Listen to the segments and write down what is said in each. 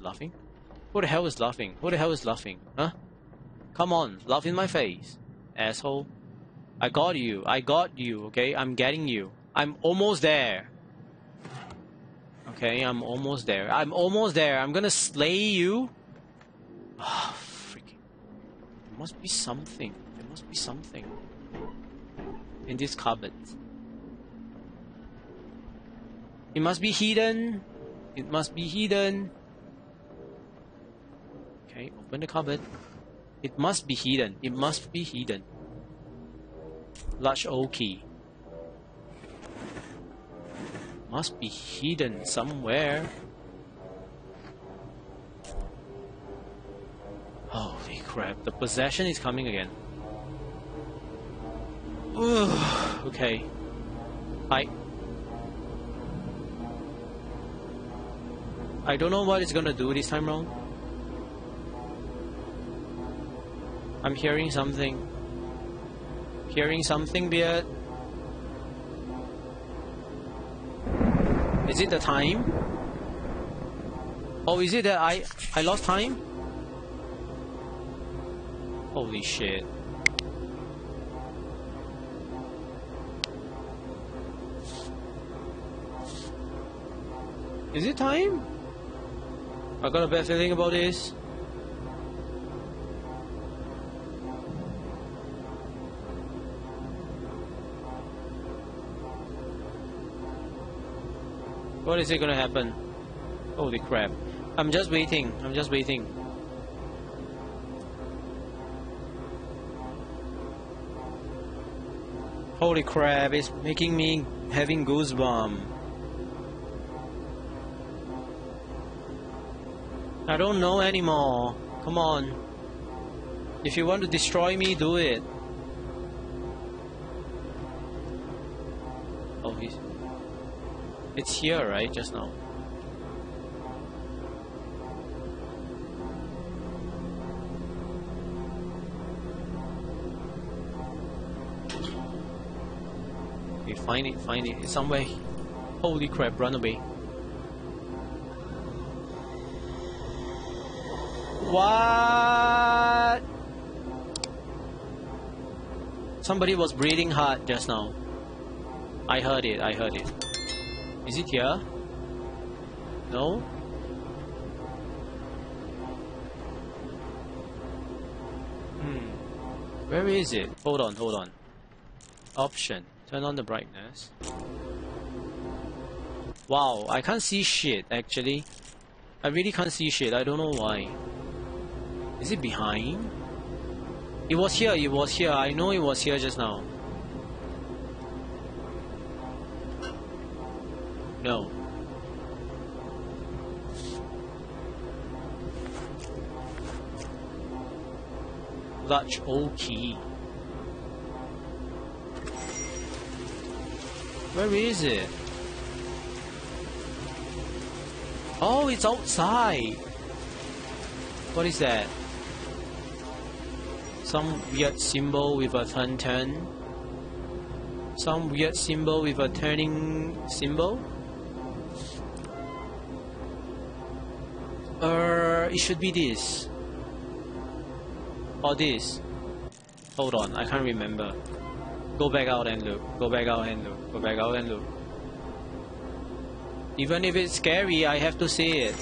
laughing? Who the hell is laughing? Who the hell is laughing? Huh? Come on, laugh in my face, asshole. I got you. I got you, okay? I'm getting you. I'm almost there. Okay, I'm almost there. I'm almost there. I'm gonna slay you. Ah, freaking. There must be something. There must be something. In this cupboard. It must be hidden. It must be hidden. Okay, open the cupboard. It must be hidden. It must be hidden. Large O key. Must be hidden somewhere. Holy crap, the possession is coming again. Ugh, okay. I... I don't know what it's gonna do this time around. I'm hearing something. Hearing something, Beard. Is it the time? Oh, is it that I I lost time? Holy shit. Is it time? I got a bad feeling about this. What is it gonna happen? Holy crap. I'm just waiting. I'm just waiting. Holy crap, it's making me having goosebumps. I don't know anymore. Come on. If you want to destroy me, do it. Oh, he's... It's here, right? Just now. Okay, find it, find it. It's somewhere. Holy crap, run away. What? Somebody was breathing hard just now. I heard it, I heard it. Is it here? No? Hmm. Where is it? Hold on, hold on. Option. Turn on the brightness. Wow, I can't see shit actually. I really can't see shit, I don't know why. Is it behind? It was here, it was here, I know it was here just now. No. O key. Where is it? Oh, it's outside. What is that? Some weird symbol with a turn turn. Some weird symbol with a turning symbol. Uh, it should be this. Or this. Hold on, I can't remember. Go back out and look. Go back out and look. Go back out and look. Even if it's scary, I have to see it.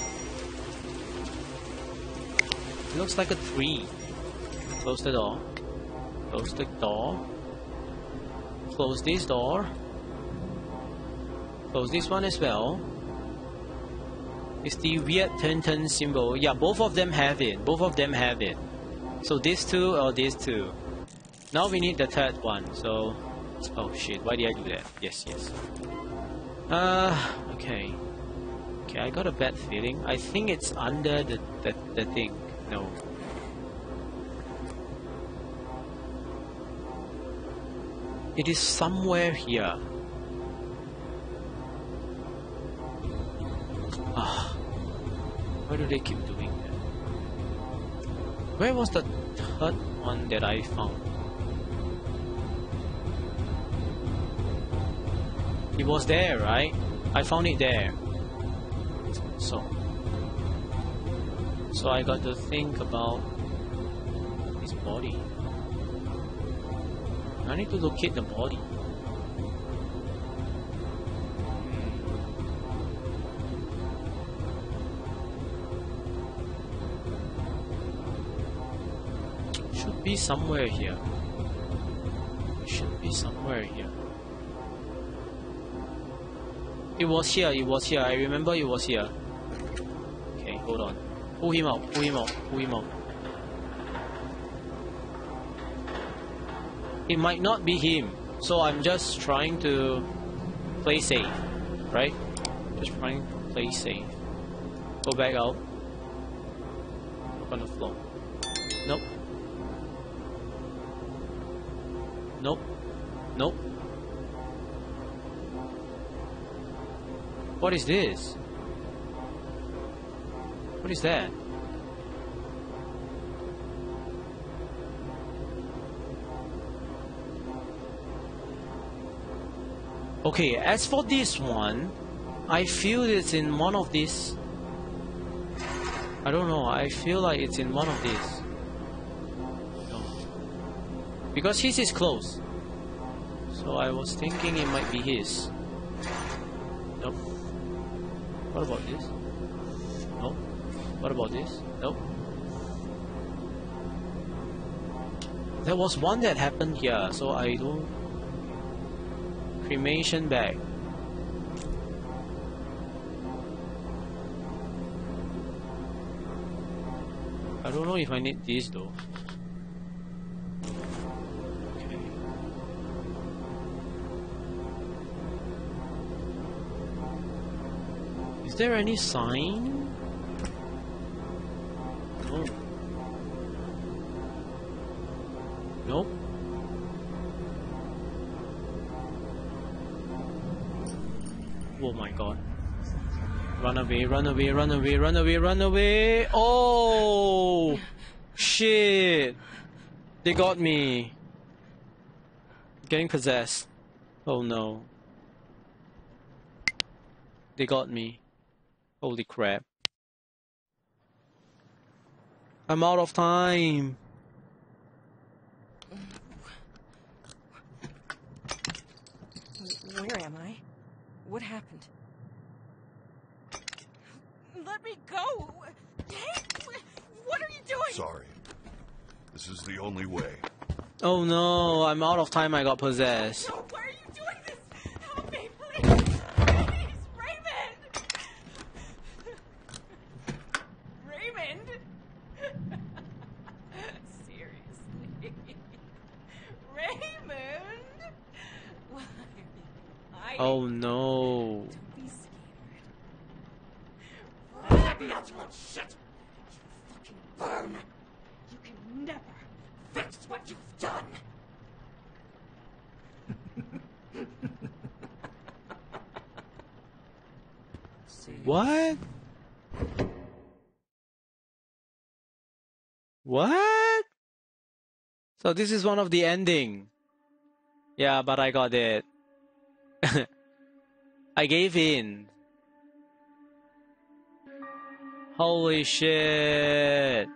It looks like a tree. Close the door. Close the door. Close this door. Close this one as well. It's the weird turn turn symbol. Yeah, both of them have it. Both of them have it. So these two or these two. Now we need the third one. So, oh shit, why did I do that? Yes, yes. Uh, okay. Okay, I got a bad feeling. I think it's under the, the, the thing. No. It is somewhere here. Why do they keep doing that? Where was the third one that I found? It was there, right? I found it there. So. So I got to think about his body. I need to locate the body. Be somewhere here. Should be somewhere here. It was here, it was here. I remember it was here. Okay, hold on. Pull him out, pull him out, pull him out. It might not be him, so I'm just trying to play safe, right? Just trying to play safe. Go back out. Look on the floor. Nope. Nope. Nope. What is this? What is that? Okay, as for this one, I feel it's in one of these. I don't know, I feel like it's in one of these. No. Because his is close. So I was thinking it might be his. Nope. What about this? No. What about this? Nope. There was one that happened here, so I don't cremation bag. I don't know if I need this though. Is there any sign? No. Nope. Oh my god. Run away, run away, run away, run away, run away. Oh! Shit! They got me. Getting possessed. Oh no. They got me. Holy crap. I'm out of time. Where am I? What happened? Let me go! Hey, what are you doing? Sorry. This is the only way. Oh no, I'm out of time. I got possessed. No, why are you doing this? Help me, please! Please, Raymond! Raymond? Seriously? Raymond? Why are you hiding? Oh no. Don't. Let me out, you old shit! You fucking worm! You can never Fix what you've done! What? What? So this is one of the ending. Yeah, but I got it. I gave in. Holy shit.